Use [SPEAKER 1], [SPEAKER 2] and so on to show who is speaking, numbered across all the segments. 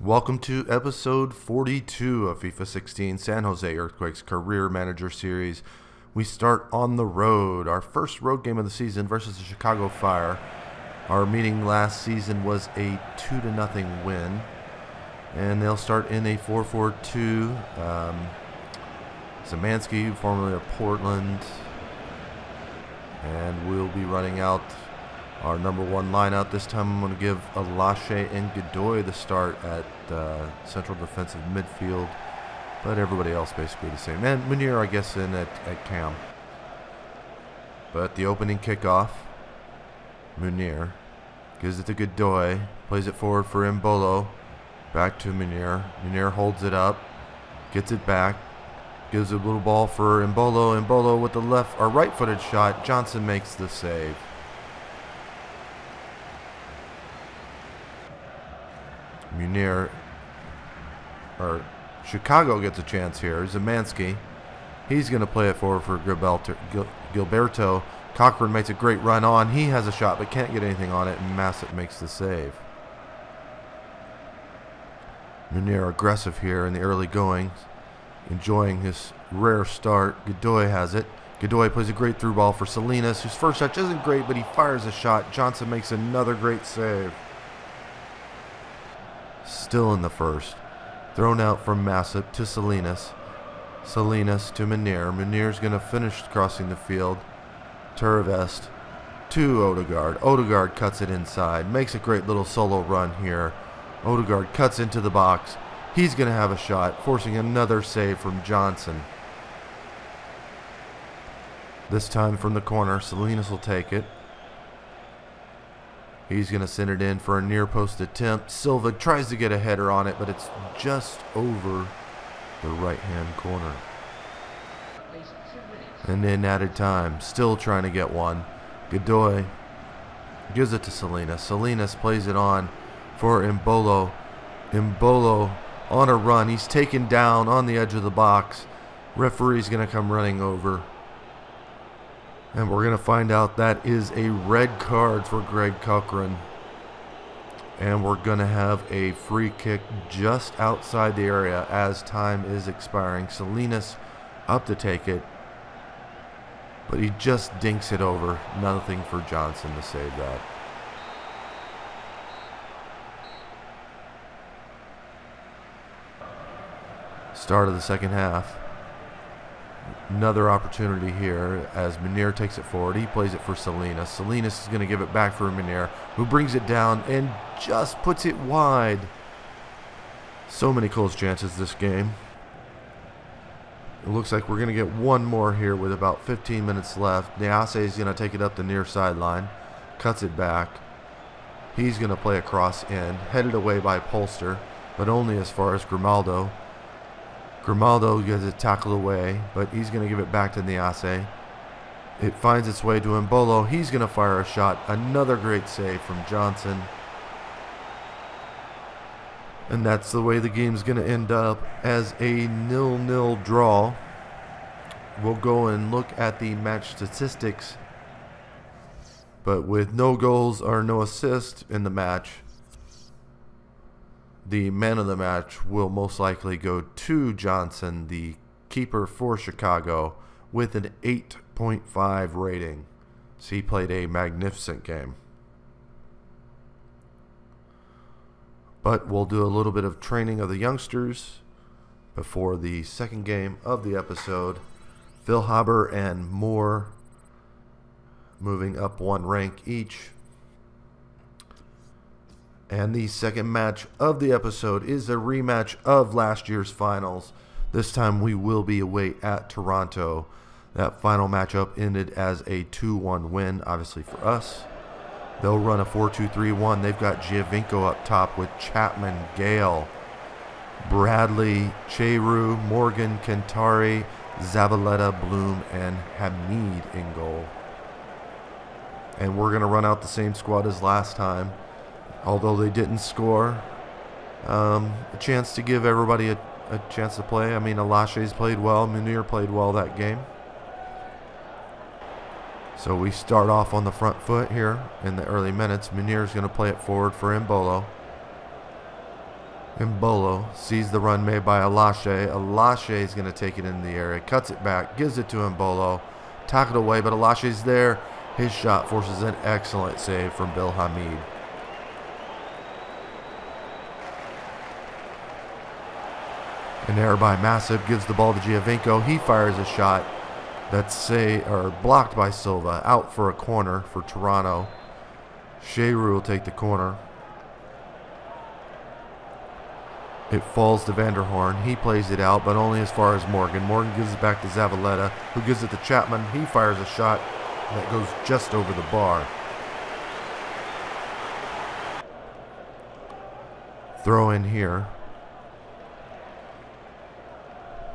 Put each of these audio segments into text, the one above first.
[SPEAKER 1] Welcome to episode 42 of FIFA 16 San Jose Earthquakes Career Manager Series. We start on the road, our first road game of the season versus the Chicago Fire. Our meeting last season was a 2 to nothing win, and they'll start in a 4 4 2. Um, Zemanski, formerly of Portland, and we'll be running out our number one lineout. This time I'm going to give Alashe and Godoy the start at uh, central defensive midfield. But everybody else basically the same. And Munir, I guess, in at, at Cam. But the opening kickoff, Munir gives it to Godoy. Plays it forward for Embolo. Back to Munir. Munir holds it up. Gets it back. Gives a little ball for Embolo. Embolo with the left or right footed shot. Johnson makes the save. Munir, or Chicago gets a chance here. Zemanski, he's going to play it forward for Gilberto. Gilberto. Cochran makes a great run on. He has a shot, but can't get anything on it, Massett makes the save. Munir aggressive here in the early goings, enjoying his rare start. Godoy has it. Godoy plays a great through ball for Salinas, whose first touch isn't great, but he fires a shot. Johnson makes another great save. Still in the first. Thrown out from Massip to Salinas. Salinas to Munir. Munir's going to finish crossing the field. Turvest to Odegaard. Odegaard cuts it inside. Makes a great little solo run here. Odegaard cuts into the box. He's going to have a shot, forcing another save from Johnson. This time from the corner, Salinas will take it. He's going to send it in for a near post attempt. Silva tries to get a header on it, but it's just over the right hand corner. And then added time, still trying to get one. Godoy gives it to Salinas. Salinas plays it on for Embolo. Embolo on a run. He's taken down on the edge of the box. Referee's going to come running over. And we're going to find out that is a red card for Greg Cochran. And we're going to have a free kick just outside the area as time is expiring. Salinas up to take it. But he just dinks it over. Nothing for Johnson to save that. Start of the second half. Another opportunity here as Munir takes it forward. He plays it for Salinas. Salinas is going to give it back for Munir, who brings it down and just puts it wide. So many close chances this game. It looks like we're going to get one more here with about 15 minutes left. Niase is going to take it up the near sideline. Cuts it back. He's going to play a cross in. Headed away by Polster, but only as far as Grimaldo. Grimaldo gets it tackled away, but he's going to give it back to Niase. It finds its way to Embolo. He's going to fire a shot. Another great save from Johnson. And that's the way the game's going to end up as a nil-nil draw. We'll go and look at the match statistics. But with no goals or no assists in the match, the man of the match will most likely go to Johnson, the keeper for Chicago, with an 8.5 rating. So he played a magnificent game. But we'll do a little bit of training of the youngsters before the second game of the episode. Phil Haber and Moore moving up one rank each. And the second match of the episode is a rematch of last year's finals. This time we will be away at Toronto. That final matchup ended as a 2 1 win, obviously for us. They'll run a 4 2 3 1. They've got Giovinco up top with Chapman, Gale, Bradley, Cheyrou, Morgan, Kantari, Zavaleta, Bloom, and Hamid in goal. And we're going to run out the same squad as last time although they didn't score. Um, a chance to give everybody a, a chance to play. I mean, Alashe's played well. Munir played well that game. So we start off on the front foot here in the early minutes. Munir's going to play it forward for Mbolo. Embolo sees the run made by Alashe. Alashe is going to take it in the area, cuts it back, gives it to Mbolo. Embolo, it away, but Alashe's there. His shot forces an excellent save from Bill Hamid. An error by Massive gives the ball to Giovinco. He fires a shot that's say or blocked by Silva out for a corner for Toronto. Cheyrou will take the corner. It falls to Vanderhorn. He plays it out, but only as far as Morgan. Morgan gives it back to Zavaleta, who gives it to Chapman. He fires a shot that goes just over the bar. Throw in here.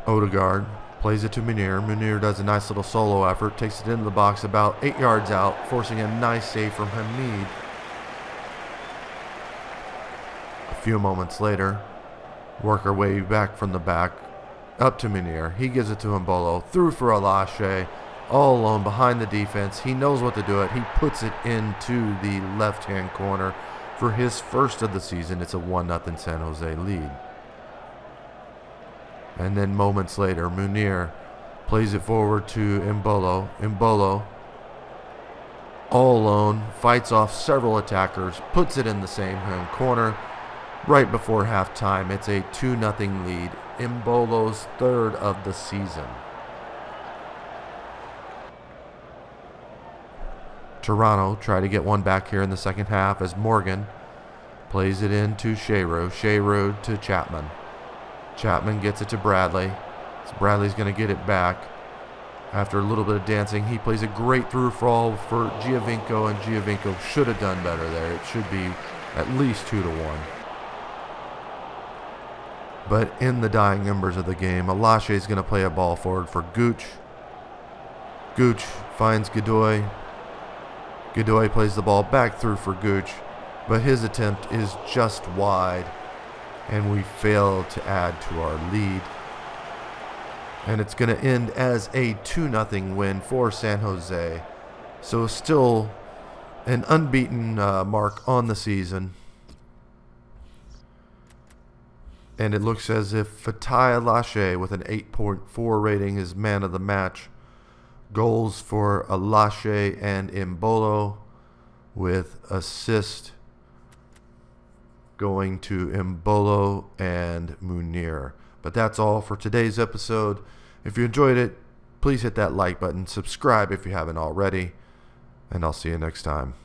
[SPEAKER 1] Odegaard plays it to Munir. Munir does a nice little solo effort, takes it into the box about eight yards out, forcing a nice save from Hamid. A few moments later, work our way back from the back up to Munir. He gives it to Embolo, through for Alashe, all alone behind the defense. He knows what to do it. He puts it into the left-hand corner for his first of the season. It's a 1-0 San Jose lead. And then moments later, Munir plays it forward to Embolo. Embolo, all alone, fights off several attackers, puts it in the same hand corner. Right before halftime, it's a 2 0 lead. Embolo's third of the season. Toronto try to get one back here in the second half as Morgan plays it in to Cheyrou. Cheyrou to Chapman. Chapman gets it to Bradley. So Bradley's going to get it back. After a little bit of dancing, he plays a great through fall for Giovinco, and Giovinco should have done better there. It should be at least 2 to 1. But in the dying embers of the game, Alashe is going to play a ball forward for Gooch. Gooch finds Godoy. Godoy plays the ball back through for Gooch, but his attempt is just wide and we fail to add to our lead. And it's going to end as a 2 0 win for San Jose. So, still an unbeaten uh, mark on the season. And it looks as if Fatai Alashe with an 8.4 rating is man of the match. Goals for Alashe and Embolo with assist going to Embolo and Munir. But that's all for today's episode. If you enjoyed it, please hit that like button, subscribe if you haven't already, and I'll see you next time.